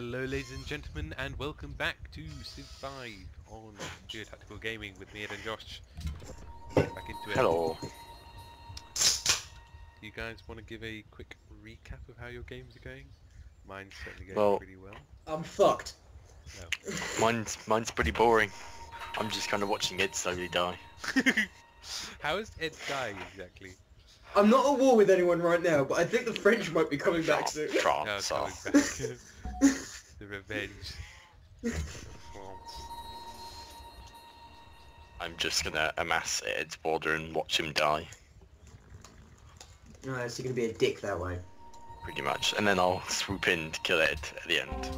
Hello ladies and gentlemen and welcome back to Civ 5 on Pure Tactical Gaming with me Ed and Josh. Back into it. Hello. Do you guys want to give a quick recap of how your games are going? Mine's certainly going Well- pretty well. I'm fucked. No. Mine's mine's pretty boring. I'm just kind of watching Ed slowly die. how is Ed dying exactly? I'm not at war with anyone right now, but I think the French might be coming back soon. France, No, coming back. the revenge. France. I'm just gonna amass Ed's border and watch him die, No, is he gonna be a dick that way? pretty much. And then I'll swoop in to kill Ed at the end.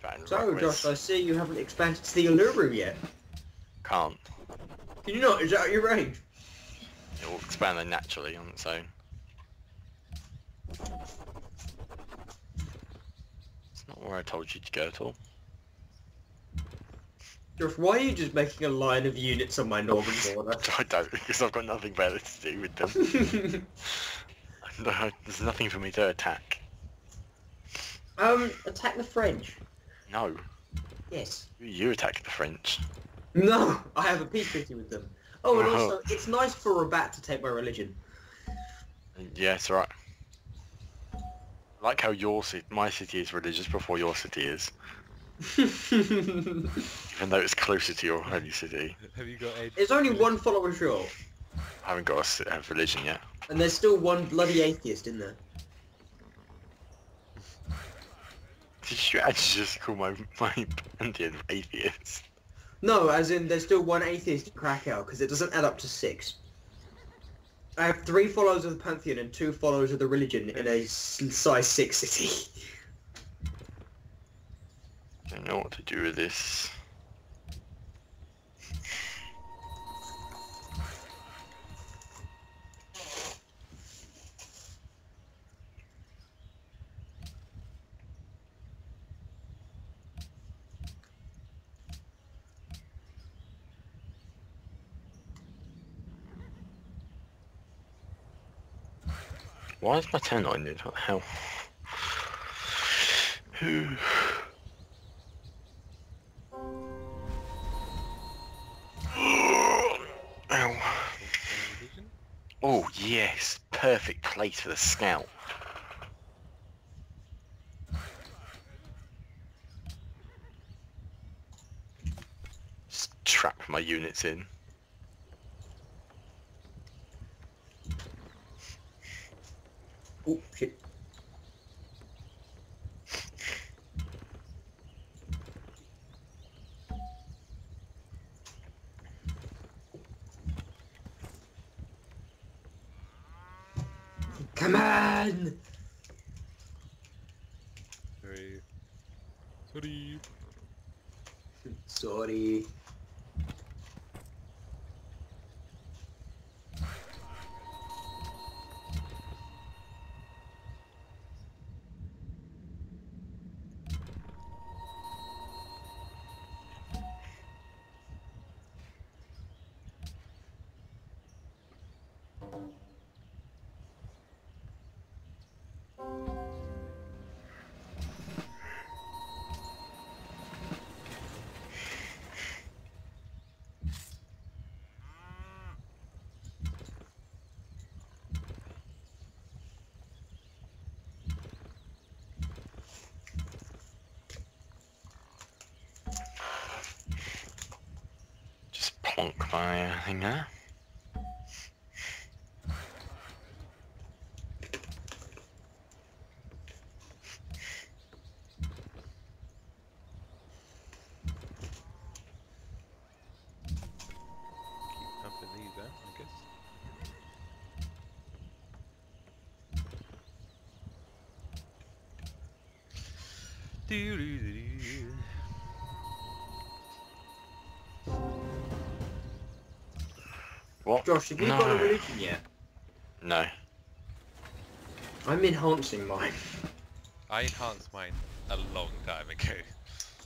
Try and So, wreck Josh, I see you haven't expanded to the Uluru yet. Can't. Can you not? Is that out of your range? It will expand then naturally on its own. It's not where I told you to go at all. Josh, why are you just making a line of units on my northern border? I don't, because I've got nothing better to do with them. No, There's nothing for me to attack. um, attack the French. No, Yes. you attack the French. No, I have a peace treaty with them. Oh, and Oh. also, it's nice for Rabat to take my religion. Yeah, it's alright. I like how your city, my city is religious before your city is, even though it's closer to your holy city. Have you got Ed? it's only one follower short, I haven't got a a religion yet. and there's still one bloody atheist in there. Did you actually just call my my pantheon atheist? No, as in there's still one atheist in Krakow because it doesn't add up to six. I have three followers of the Pantheon and two followers of the religion in a size six city. I Don't know what to do with this. Why is my turn not ended? What the hell? Ow. Oh yes, perfect place for the scout. Just trap my units in. Oh shit. Come on! Sorry. Sorry. Sorry. Just plonk my uh, thing there. Keep pumping these out, What? Josh, have you got a religion yet? No. I'm enhancing mine. I enhanced mine a long time ago.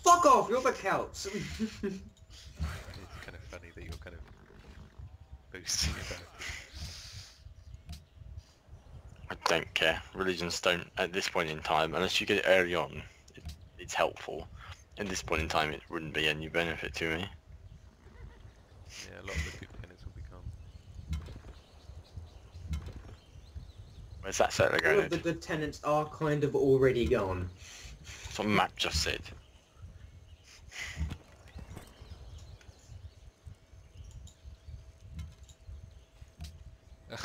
Fuck off, you're the Celts. It's kind of funny that you're kind of boasting about it. I don't care. Religions don't, at this point in time, unless you get it early on, it, it's helpful. At this point in time, it wouldn't be any benefit to me. Yeah, a lot of the good tenants will become. Where's that settler All of the good tenants are kind of already gone. That's what Matt just said.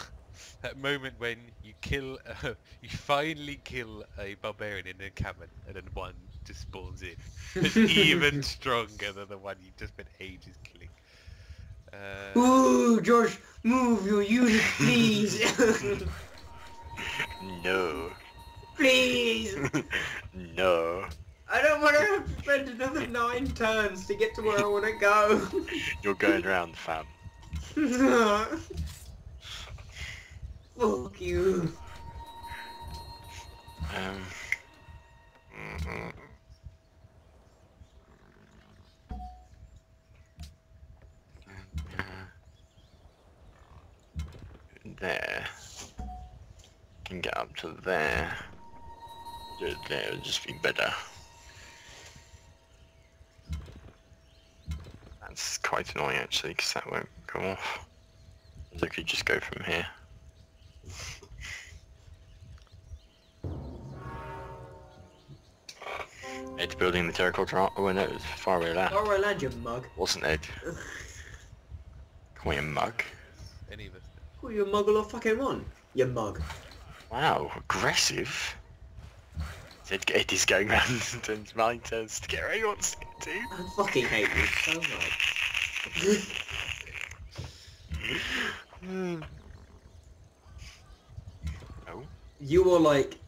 That moment when you kill, uh, you finally kill a barbarian in an encampment, and then one just spawns in. It's even stronger than the one you've just spent ages killing. Uh, Ooh, George, move your unit, please. No. please. no. I don't want to have to spend another nine turns to get to where I want to go. You're going round, fam. Fuck you. Um. mhm. There. Can get up to there. Do it there would just be better. That's quite annoying actually, because that won't go off. I could just go from here. Ed's building the terracotta art. Oh no, it was far away land. Far away land, you mug. Wasn't Ed? Call me a mug. any of us. Who you muggle or fucking one? You mug. Wow, aggressive. Ed, Ed going round and turns nine turns to get where he wants to get to. I fucking hate you so much. Oh, you are like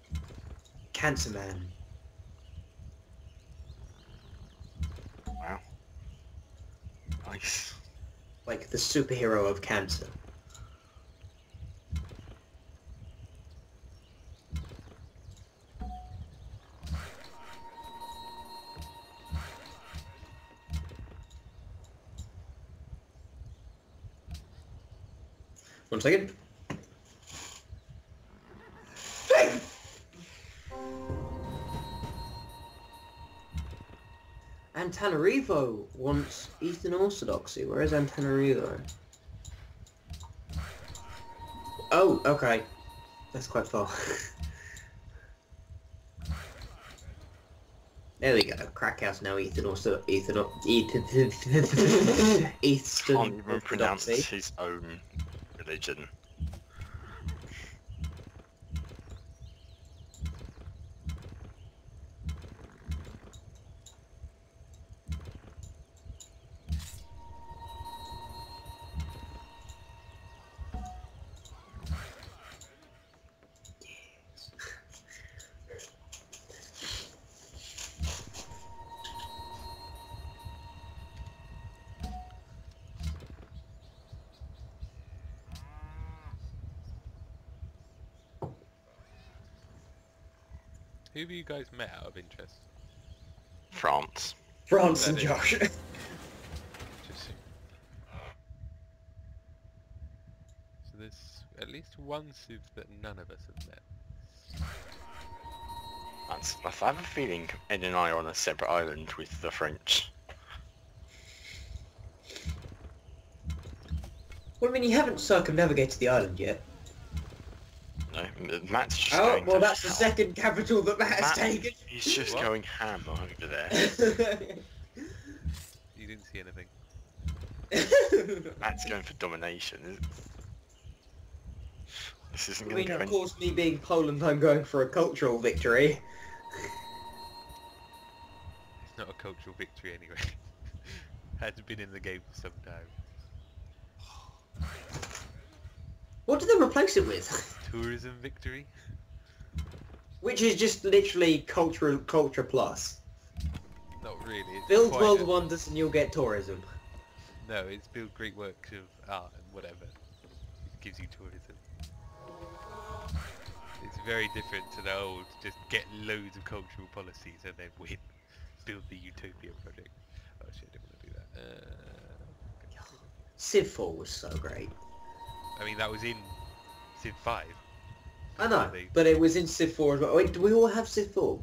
Cancer Man. wow. Nice. Like the superhero of cancer. One second. Antananarivo wants Eastern Orthodoxy. Where is Antananarivo? Oh, okay. That's quite far. there we go. Crackhouse now Eastern Orthodoxy. Eastern, Eastern, Eastern Can't even pronounce Orthodoxy. his own religion. Who have you guys met out of interest? France. France and That is- Josh. So there's at least one Civ that none of us have met. That's, I have a feeling Ed and I are on a separate island with the French. well, I mean, you haven't circumnavigated the island yet. No, M- Matt's just Oh, going well, to that's the second capital that Matt has taken. He's just What? going ham over there. You didn't see anything. Matt's going for domination. isn't- This isn't I going mean, to go of any... course, me being Poland, I'm going for a cultural victory. It's not a cultural victory anyway. Had been in the game for some time. What did they replace it with? Tourism victory? Which is just literally culture, culture plus. Not really. Build world a- wonders and you'll get tourism. No, it's build great works of art and whatever. It gives you tourism. It's very different to the old, just get loads of cultural policies and then win. Build the Utopia project. Oh shit, I didn't want to do that. Uh, Civ 4 was so great. I mean, that was in Civ 5. I know, They- but it was in Civ 4 as well. Wait, do we all have Civ 4?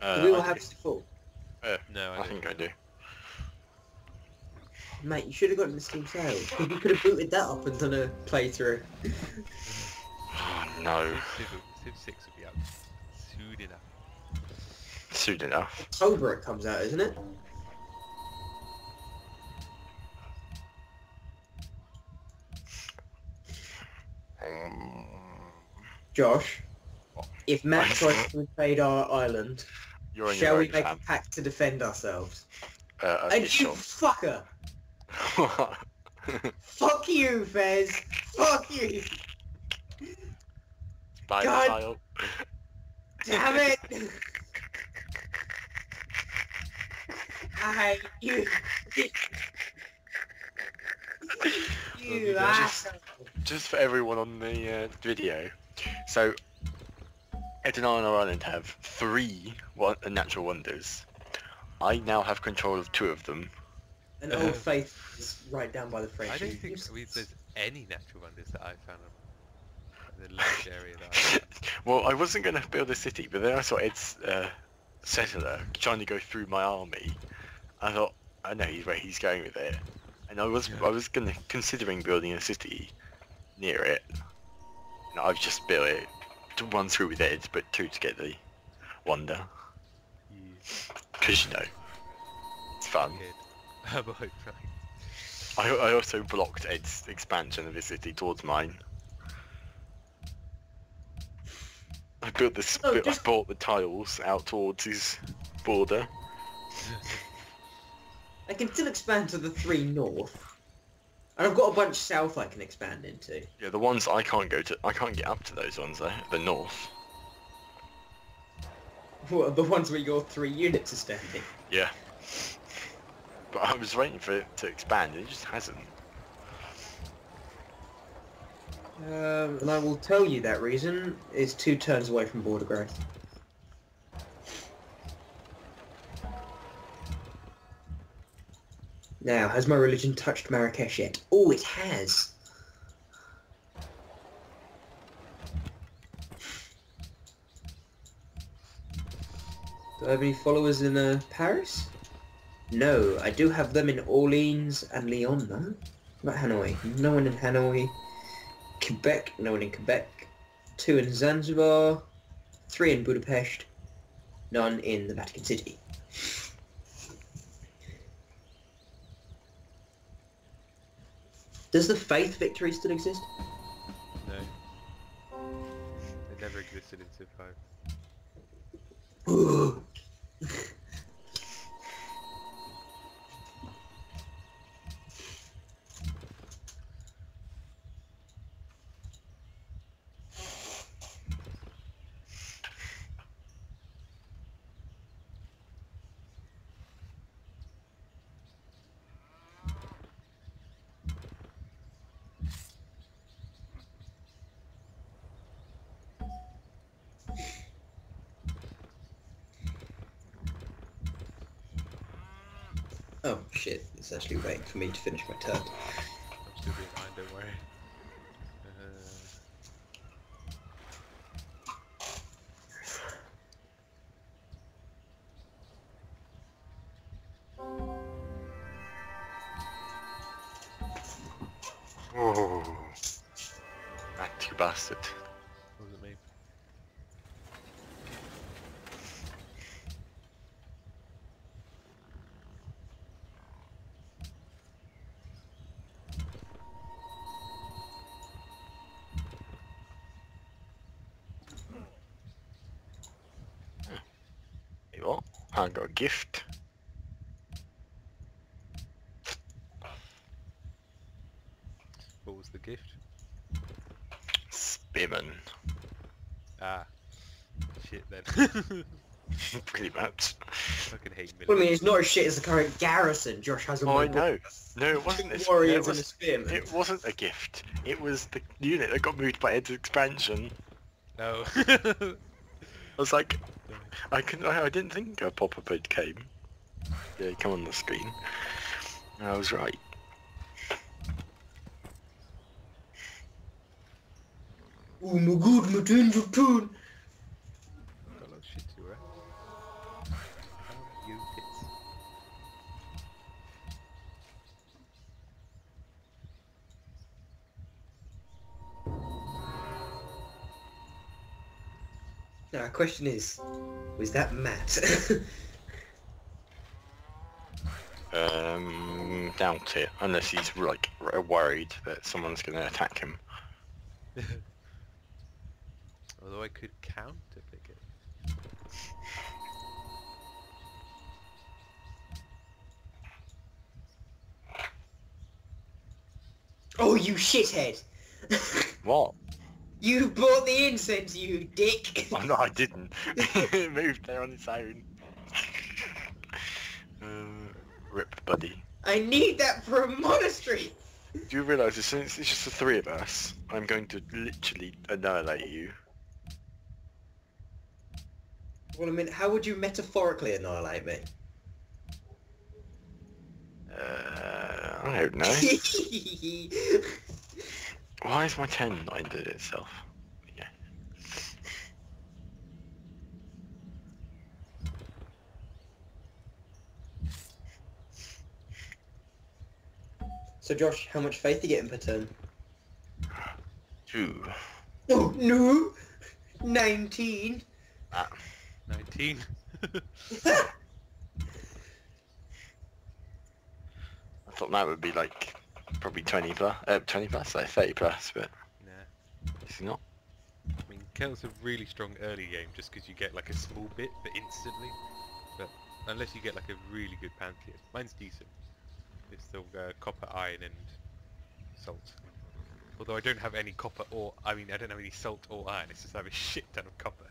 Uh, Do we all I, have do. Civ 4? No, I, I think I do. Mate, you should have gotten the Steam sale. You could have booted that up and done a playthrough. Oh, no. Civ, Civ 6 will be out soon enough. Soon enough. October it comes out, isn't it? Josh, if Matt tries to invade our island, you're shall we make fam. a pact to defend ourselves? Uh, okay, and you sure. fucker! Fuck you, Fez! Fuck you! Bye, God. Kyle. Damn it! I hate you! you Just- asshole! Just for everyone on the uh, video. So, Ed and I on our island have three wa- natural wonders. I now have control of two of them. And Old Faith is right down by the French. I don't think we, there's any natural wonders that I found on the large area that I well, I wasn't going to build a city, but then I saw Ed's uh, settler trying to go through my army. I thought, I know he's where he's going with it, and I was Yeah. I was going to considering building a city near it. And I've just built it to one through with Ed, but two to get the wonder, you because you know it's fun. kid. I'm like, right. I, I also blocked Ed's expansion of his city towards mine. I built this. Oh, I just- bought the tiles out towards his border. I can still expand to the three north. And I've got a bunch south I can expand into. Yeah, the ones I can't go to. I can't get up to those ones though. The north. What, the ones where your three units are standing. Yeah. But I was waiting for it to expand. and It just hasn't. Um, and I will tell you that reason is two turns away from border growth. Now, has my religion touched Marrakesh yet? Oh, it has. Do I have any followers in uh, Paris? No, I do have them in Orleans and Lyon, though. About Hanoi? No one in Hanoi. Quebec, no one in Quebec. Two in Zanzibar. Three in Budapest. None in the Vatican City. Does the Faith Victory still exist? No. It never existed in Civ 5. oh shit, it's actually waiting for me to finish my turn. Don't worry. What? I got a gift. What was the gift? Spearman. Ah. Shit then. Pretty much. fucking hate Well, I mean, it's not as shit as the current garrison Josh has on Oh, my I know. No, it wasn't. a sp- Warriors it, and a was, spearman. it wasn't a gift. It was the unit that got moved by Ed's expansion. No. I was like, I couldn't. I, I didn't think a pop-up had came. Yeah, come on the screen. I was right. Oh my god, my turn, your turn. Got a lot of shit to her. You tits. Now, question is, was that Matt? Um, doubt it. Unless he's like worried that someone's going to attack him. Although I could counter pick it. oh, you shithead! What? You bought the incense, you dick! Oh, no, I didn't. it moved there on its own. uh, rip, buddy. I need that for a monastery! Do you realise that since it's just the three of us, I'm going to literally annihilate you? Well, I mean, how would you metaphorically annihilate me? Uh, I don't know. Why is my 10 not ended itself? Yeah. so, Josh, how much faith are you getting per turn? Two. Oh, no! 19! Ah, 19. I thought that would be like probably 20 plus, uh, 20 plus, like 30 plus, but nah. it's not. I mean, Celts a really strong early game just because you get like a small bit, but instantly. But unless you get like a really good Pantheon. Mine's decent. It's still uh, copper, iron, and salt. Although I don't have any copper or, I mean, I don't have any salt or iron. It's just I have a shit ton of copper.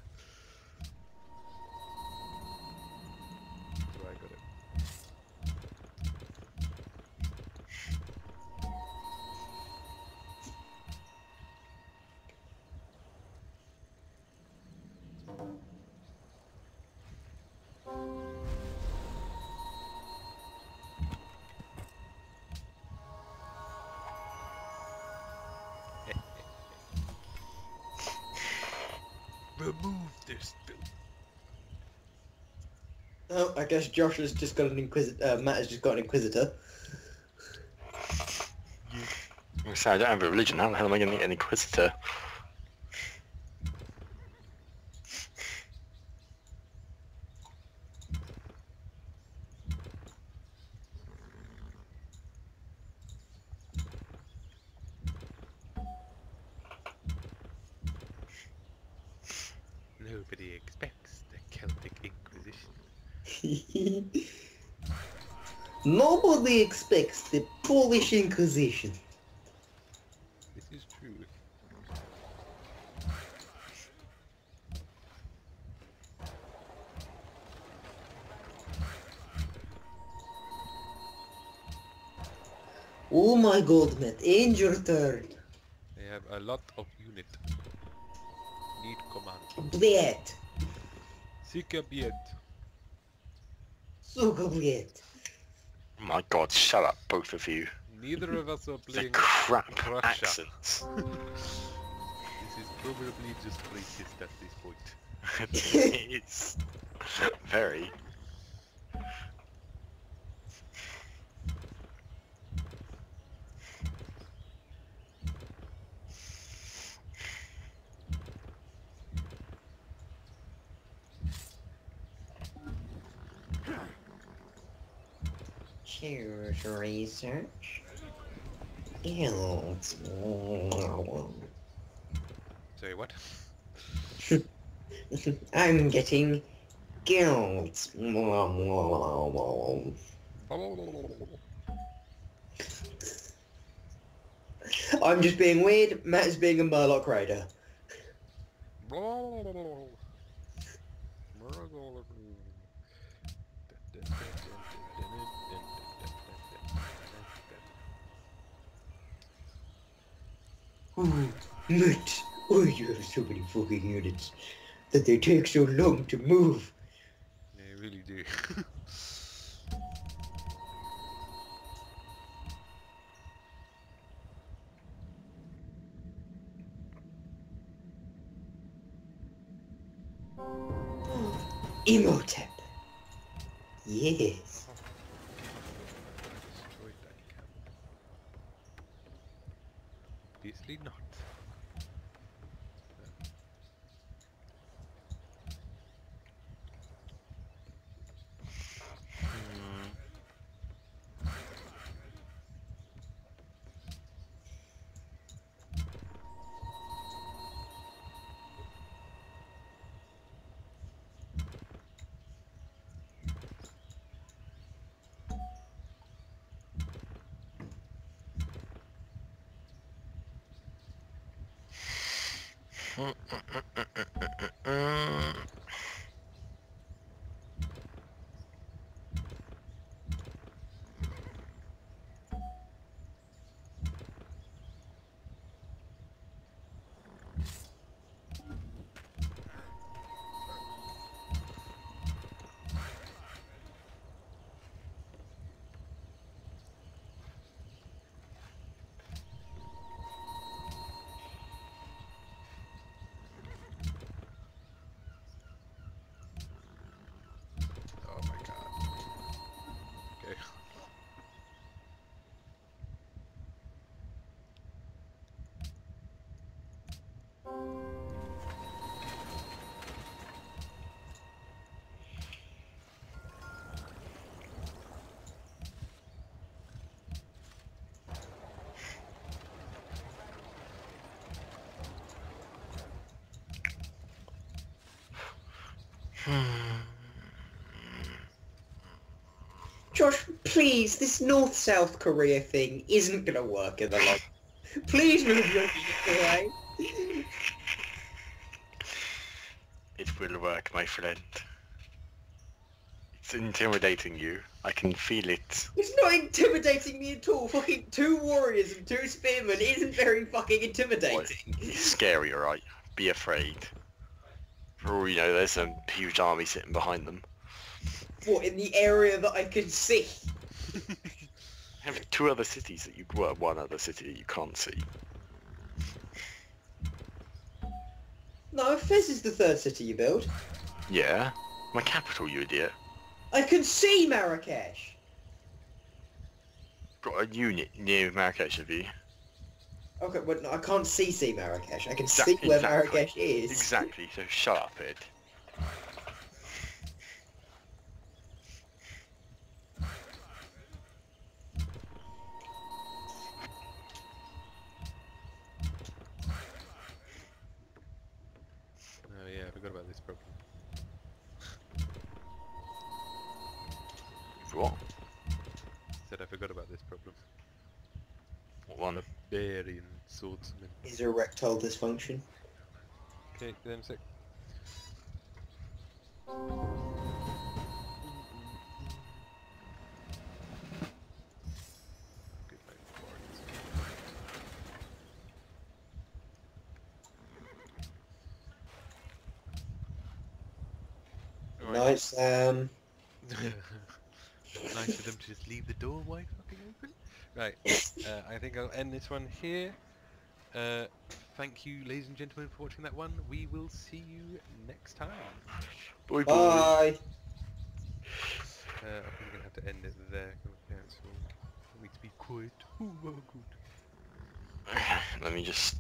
Oh, I guess Josh has just got an inquisitor. Uh, Matt has just got an inquisitor. I'm sorry, I don't have a religion. How the hell am I going to get an inquisitor? Nobody expects the Celtic Inquisition. Nobody expects the Polish Inquisition. This is true. Oh my god, Matt, end your turn. They have a lot of command. Блять. Sika Biet. Сука, блять. Oh my god, shut up, both of you. Neither of us are The playing crap Russia. accents. This is probably just racist at this point. it's very. Research. Ew. Sorry, what? I'm getting guilt. I'm just being weird. Matt is being a Murloc Raider. Matt. Oh, you have so many fucking units that they take so long to move. You really do. Emotep. Yes. Camp. Obviously not. Hmm. Oh my god. Okay. Josh, please, this North-South Korea thing isn't gonna work in the long. Please move your feet away. It will work, my friend. It's intimidating you. I can feel it. It's not intimidating me at all. Fucking two warriors and two spearmen isn't very fucking intimidating. It's scary, alright? Be afraid. For all you know, there's a huge army sitting behind them. What, in the area that I can see? Have two other cities that you... Well, one other city that you can't see. No, Fez is the third city you build. Yeah? My capital, you idiot. I can see Marrakesh. Got a unit near Marrakesh, have you? Okay, but no, I can't see see Marrakesh. I can Exac- see where exactly. Marrakesh is. Exactly, so shut up, Ed. Swordsman. Is erectile dysfunction? Okay, then a sec. Good night, warriors. Alright. Nice. Um. nice of them to just leave the door wide fucking open. Right, uh, I think I'll end this one here. Uh, thank you, ladies and gentlemen, for watching that one. We will see you next time. Boy, boy. Bye. Uh, I think we're gonna have to end it there. Cancel. Want me to be quiet. Ooh, oh, good. Let me just